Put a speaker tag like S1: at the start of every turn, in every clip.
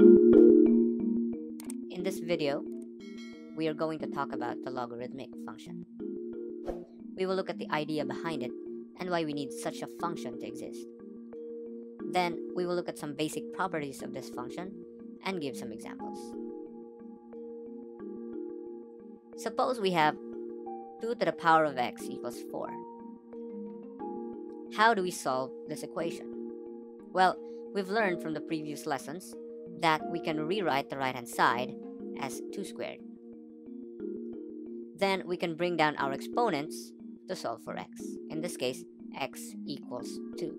S1: In this video, we are going to talk about the logarithmic function. We will look at the idea behind it and why we need such a function to exist. Then, we will look at some basic properties of this function and give some examples. Suppose we have 2 to the power of x equals 4. How do we solve this equation? Well, we've learned from the previous lessons that we can rewrite the right hand side as 2 squared. Then we can bring down our exponents to solve for x. In this case, x equals 2.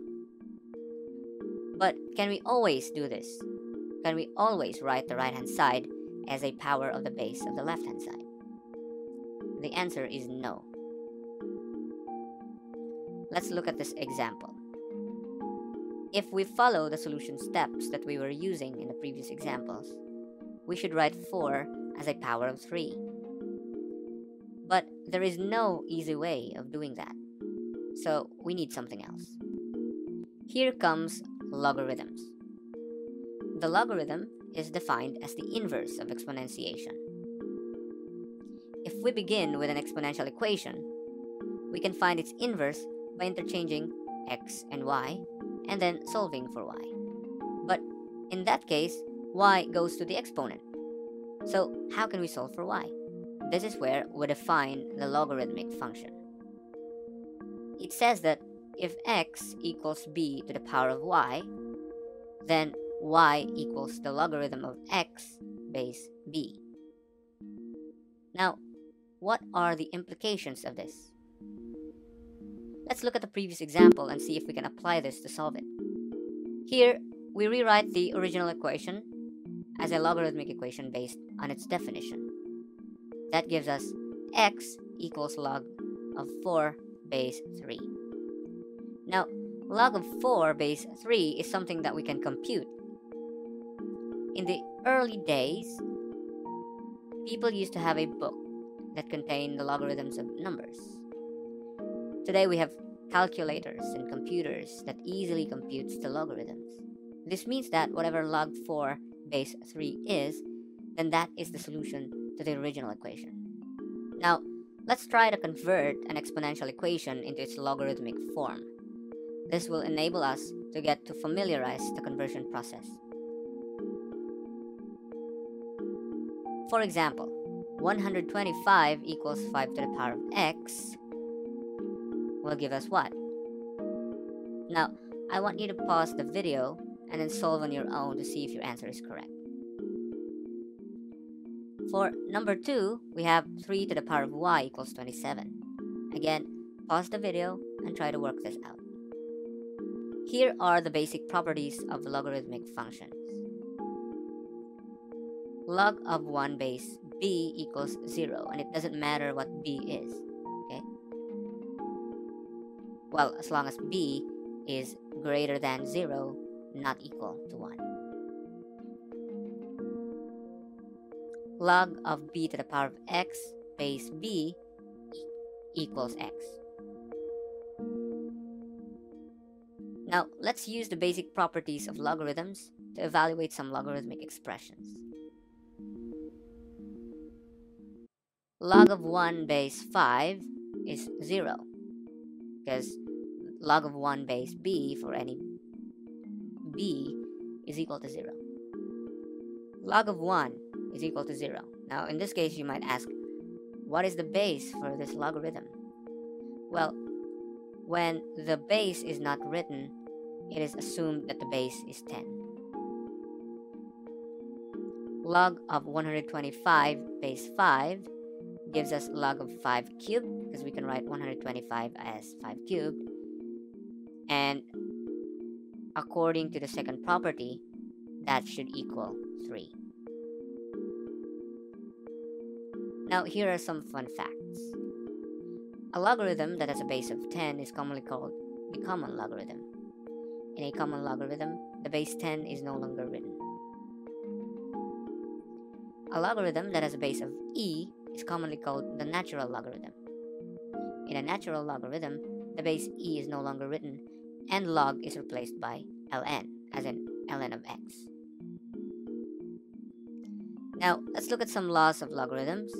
S1: But can we always do this? Can we always write the right hand side as a power of the base of the left hand side? The answer is no. Let's look at this example. If we follow the solution steps that we were using in the previous examples, we should write 4 as a power of 3. But there is no easy way of doing that, so we need something else. Here comes logarithms. The logarithm is defined as the inverse of exponentiation. If we begin with an exponential equation, we can find its inverse by interchanging x and y and then solving for y. But in that case, y goes to the exponent. So how can we solve for y? This is where we define the logarithmic function. It says that if x equals b to the power of y, then y equals the logarithm of x base b. Now, what are the implications of this? Let's look at the previous example and see if we can apply this to solve it. Here, we rewrite the original equation as a logarithmic equation based on its definition. That gives us x equals log of 4 base 3. Now, log of 4 base 3 is something that we can compute. In the early days, people used to have a book that contained the logarithms of numbers. Today we have calculators and computers that easily computes the logarithms. This means that whatever log 4 base 3 is, then that is the solution to the original equation. Now, let's try to convert an exponential equation into its logarithmic form. This will enable us to get to familiarize the conversion process. For example, 125 equals 5 to the power of x will give us what? Now, I want you to pause the video and then solve on your own to see if your answer is correct. For number 2, we have 3 to the power of y equals 27. Again, pause the video and try to work this out. Here are the basic properties of logarithmic functions. Log of 1 base b equals 0, and it doesn't matter what b is. Well, as long as b is greater than 0, not equal to 1. Log of b to the power of x base b equals x. Now, let's use the basic properties of logarithms to evaluate some logarithmic expressions. Log of 1 base 5 is 0 because log of 1 base b for any b is equal to 0. Log of 1 is equal to 0. Now, in this case, you might ask, what is the base for this logarithm? Well, when the base is not written, it is assumed that the base is 10. Log of 125 base 5 gives us log of 5 cubed because we can write 125 as 5 cubed. And according to the second property that should equal 3 now here are some fun facts. A logarithm that has a base of 10 is commonly called the common logarithm. In a common logarithm the base 10 is no longer written. A logarithm that has a base of e is commonly called the natural logarithm. In a natural logarithm, the base e is no longer written, and log is replaced by ln, as in ln of x. Now, let's look at some laws of logarithms.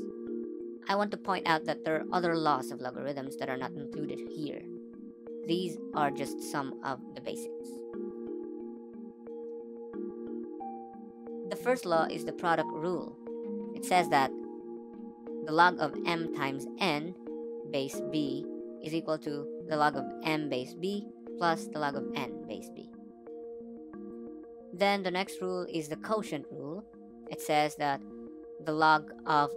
S1: I want to point out that there are other laws of logarithms that are not included here. These are just some of the basics. The first law is the product rule. It says that the log of m times n base b is equal to the log of m base b plus the log of n base b. Then the next rule is the quotient rule. It says that the log of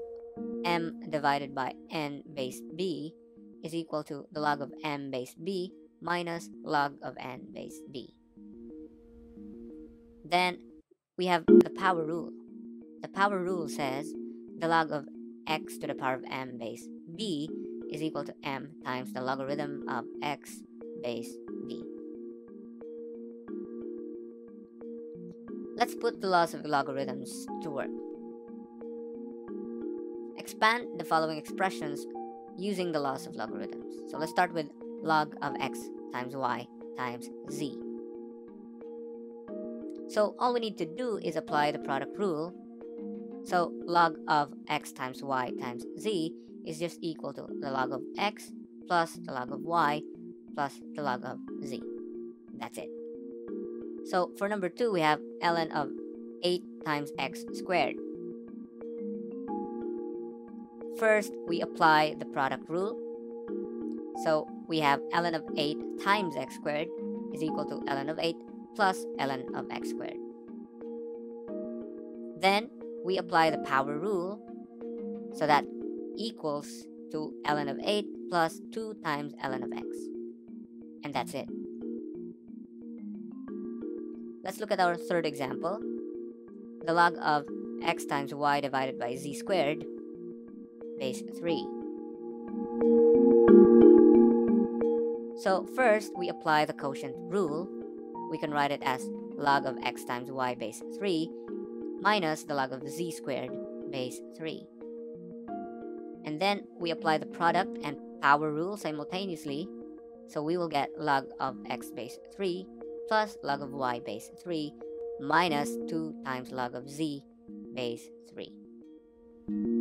S1: m divided by n base b is equal to the log of m base b minus log of n base b. Then we have the power rule. The power rule says the log of x to the power of m base b is equal to m times the logarithm of x base b. Let's put the laws of logarithms to work. Expand the following expressions using the laws of logarithms. So let's start with log of x times y times z. So all we need to do is apply the product rule. So log of x times y times z is just equal to the log of x plus the log of y plus the log of z. That's it. So for number 2, we have ln of 8 times x squared. First, we apply the product rule. So we have ln of 8 times x squared is equal to ln of 8 plus ln of x squared. Then we apply the power rule so that equals to ln of 8 plus 2 times ln of x. And that's it. Let's look at our third example. The log of x times y divided by z squared, base 3. So first, we apply the quotient rule. We can write it as log of x times y base 3 minus the log of z squared base 3 and then we apply the product and power rule simultaneously. So we will get log of x base 3 plus log of y base 3 minus 2 times log of z base 3